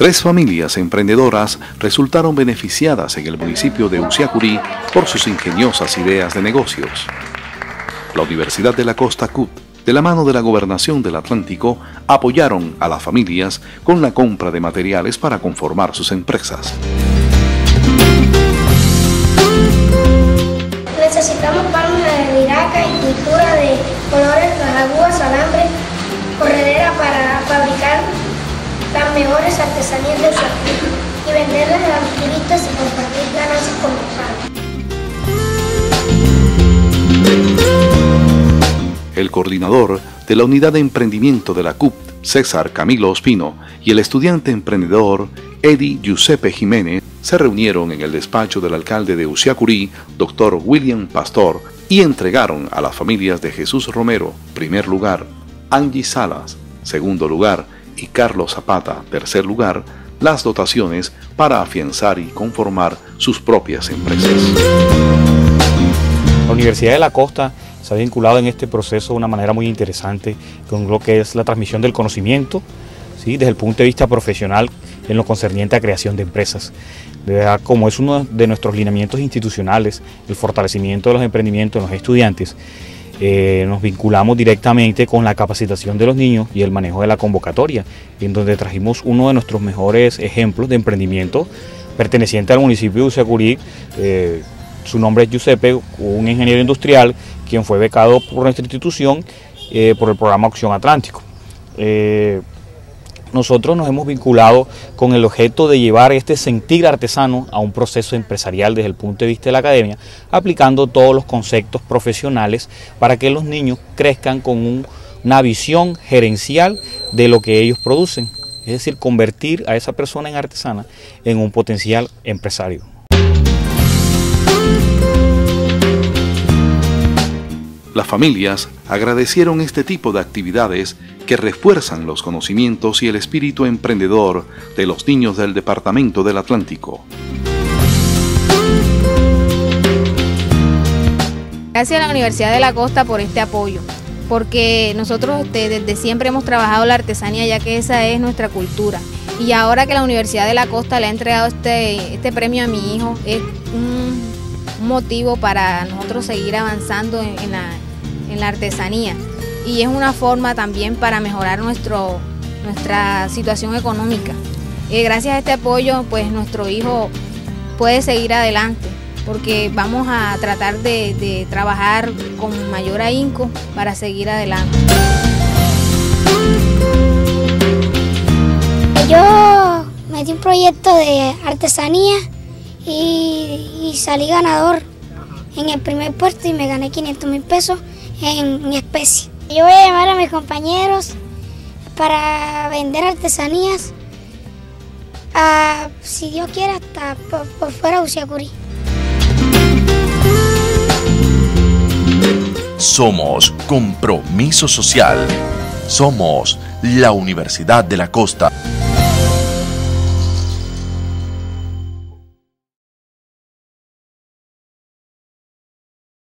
Tres familias emprendedoras resultaron beneficiadas en el municipio de Uciacurí por sus ingeniosas ideas de negocios. La Universidad de la Costa CUT, de la mano de la Gobernación del Atlántico, apoyaron a las familias con la compra de materiales para conformar sus empresas. Necesitamos palmas de viraca y pintura de colores, aguas, alambre, corredera para fabricar las mejores artesanías de Usaquí y venderlas a los y compartir ganancias con los padres. El coordinador de la unidad de emprendimiento de la CUP, César Camilo Ospino, y el estudiante emprendedor Eddie Giuseppe Jiménez se reunieron en el despacho del alcalde de Uciacurí, doctor William Pastor, y entregaron a las familias de Jesús Romero, primer lugar, Angie Salas, segundo lugar, y Carlos Zapata, tercer lugar, las dotaciones para afianzar y conformar sus propias empresas. La Universidad de la Costa se ha vinculado en este proceso de una manera muy interesante con lo que es la transmisión del conocimiento, ¿sí? desde el punto de vista profesional en lo concerniente a creación de empresas. Como es uno de nuestros lineamientos institucionales, el fortalecimiento de los emprendimientos en los estudiantes, eh, nos vinculamos directamente con la capacitación de los niños y el manejo de la convocatoria, en donde trajimos uno de nuestros mejores ejemplos de emprendimiento perteneciente al municipio de Usacurí. Eh, su nombre es Giuseppe, un ingeniero industrial, quien fue becado por nuestra institución eh, por el programa Opción Atlántico nosotros nos hemos vinculado con el objeto de llevar este sentir artesano a un proceso empresarial desde el punto de vista de la academia, aplicando todos los conceptos profesionales para que los niños crezcan con una visión gerencial de lo que ellos producen, es decir, convertir a esa persona en artesana en un potencial empresario. Las familias agradecieron este tipo de actividades que refuerzan los conocimientos y el espíritu emprendedor de los niños del Departamento del Atlántico. Gracias a la Universidad de la Costa por este apoyo, porque nosotros este, desde siempre hemos trabajado la artesanía ya que esa es nuestra cultura. Y ahora que la Universidad de la Costa le ha entregado este, este premio a mi hijo, es un, motivo para nosotros seguir avanzando en la artesanía y es una forma también para mejorar nuestro, nuestra situación económica. Y gracias a este apoyo, pues nuestro hijo puede seguir adelante, porque vamos a tratar de, trabajar con mayor ahínco para seguir adelante. Yo metí un proyecto de artesanía y, salí ganador en el primer puesto y me gané 500 mil pesos en, especie. Yo voy a llamar a mis compañeros para vender artesanías, si Dios quiere, hasta por, fuera de Uciacurí. Somos compromiso social. Somos la Universidad de la Costa.